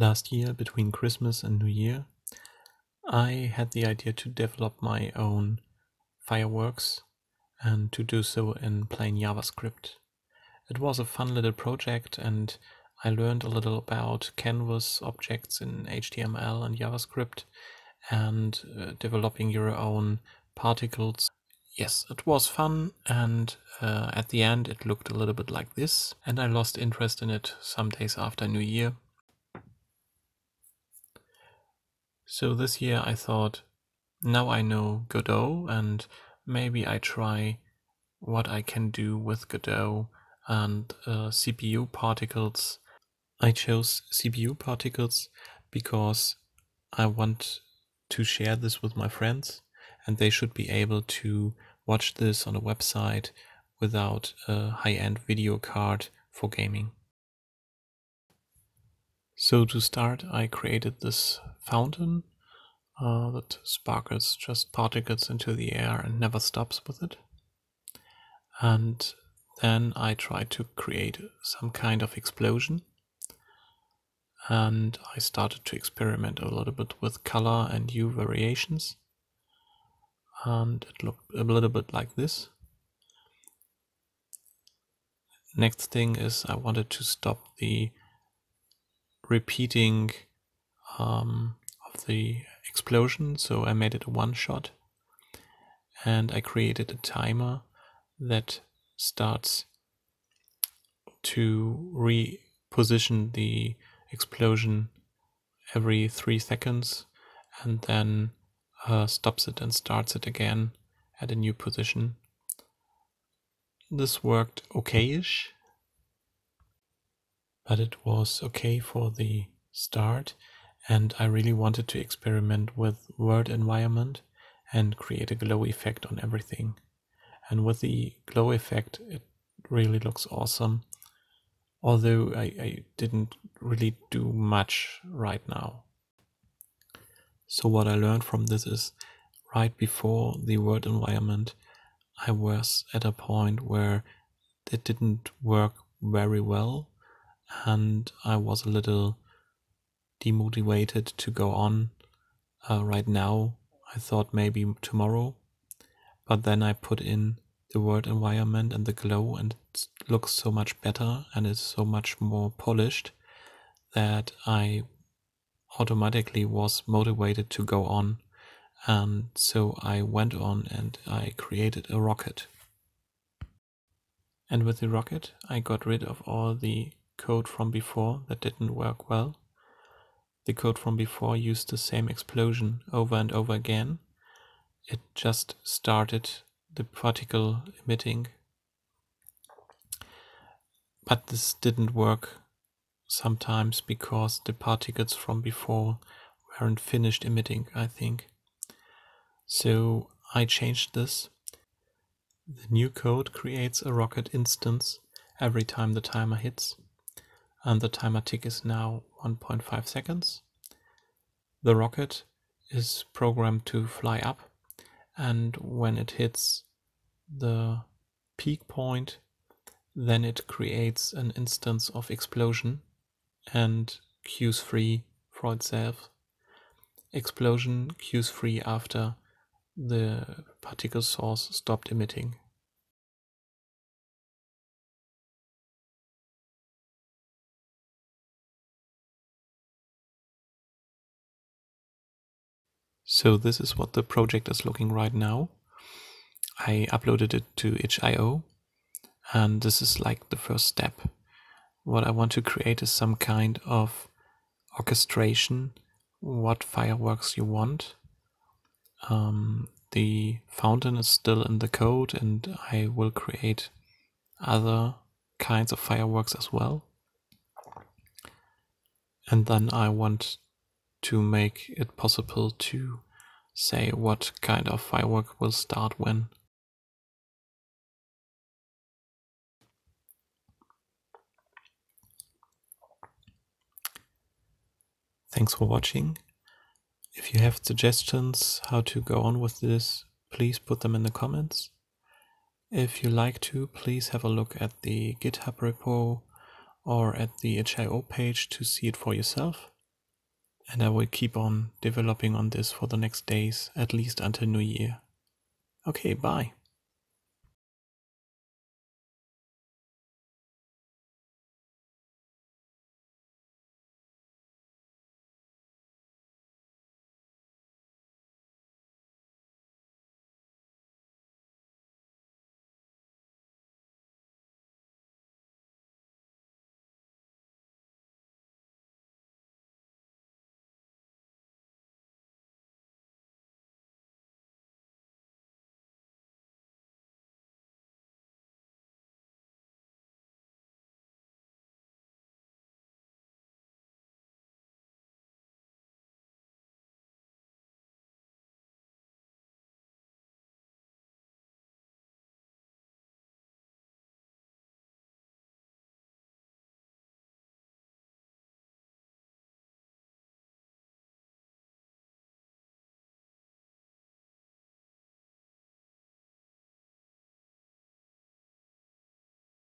Last year, between Christmas and New Year, I had the idea to develop my own fireworks and to do so in plain JavaScript. It was a fun little project and I learned a little about canvas objects in HTML and JavaScript and uh, developing your own particles. Yes, it was fun and uh, at the end it looked a little bit like this and I lost interest in it some days after New Year So this year I thought, now I know Godot and maybe I try what I can do with Godot and uh, CPU particles. I chose CPU particles because I want to share this with my friends and they should be able to watch this on a website without a high-end video card for gaming. So to start, I created this fountain uh, that sparkles just particles into the air and never stops with it. And then I try to create some kind of explosion. And I started to experiment a little bit with color and hue variations. And it looked a little bit like this. Next thing is I wanted to stop the repeating um, of the explosion, so I made it a one shot. And I created a timer that starts to reposition the explosion every three seconds and then uh, stops it and starts it again at a new position. This worked okay-ish, but it was okay for the start and I really wanted to experiment with world environment and create a glow effect on everything. And with the glow effect, it really looks awesome. Although I, I didn't really do much right now. So what I learned from this is right before the world environment, I was at a point where it didn't work very well and I was a little demotivated to go on uh, right now. I thought maybe tomorrow, but then I put in the world environment and the glow, and it looks so much better and it's so much more polished that I automatically was motivated to go on. And so I went on and I created a rocket. And with the rocket, I got rid of all the code from before that didn't work well the code from before used the same explosion over and over again. It just started the particle emitting. But this didn't work sometimes because the particles from before weren't finished emitting, I think. So I changed this. The new code creates a rocket instance every time the timer hits and the timer tick is now 1.5 seconds. The rocket is programmed to fly up and when it hits the peak point then it creates an instance of explosion and queues free for itself. Explosion queues free after the particle source stopped emitting. So this is what the project is looking right now. I uploaded it to itch.io and this is like the first step. What I want to create is some kind of orchestration, what fireworks you want. Um, the fountain is still in the code and I will create other kinds of fireworks as well. And then I want to make it possible to say what kind of firework will start when. Thanks for watching. If you have suggestions how to go on with this, please put them in the comments. If you like to, please have a look at the GitHub repo or at the itch.io page to see it for yourself. And I will keep on developing on this for the next days, at least until New Year. Okay, bye.